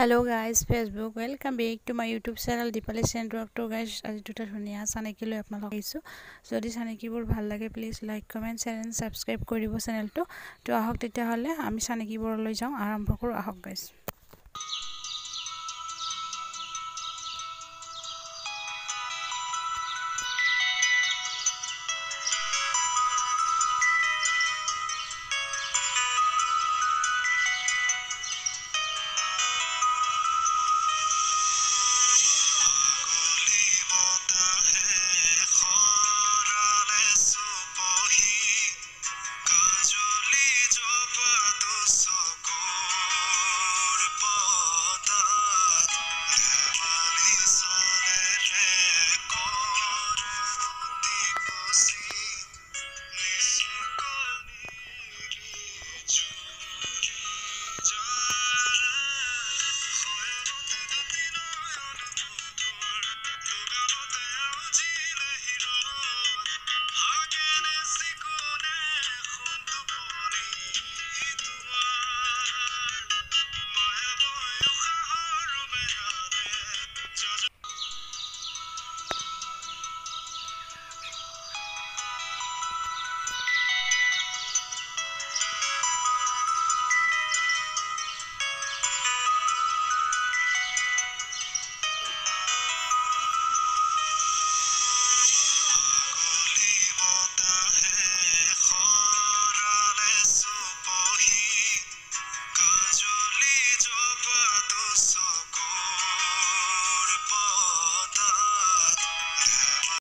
Hello' guys Facebook welcome back to my YouTube channel Dipali চেণ্ট্ৰক to guys আজি দুটা ধুনীয়া চানেকি লৈ আপোনালোক আহিছোঁ যদি চানেকিবোৰ ভাল লাগে please like comment channel subscribe কৰি দিব চেনেলটো তো আহক তেতিয়াহ'লে আমি চানেকিবোৰলৈ যাওঁ আৰম্ভ কৰোঁ। আহক গাইজ दोस्तों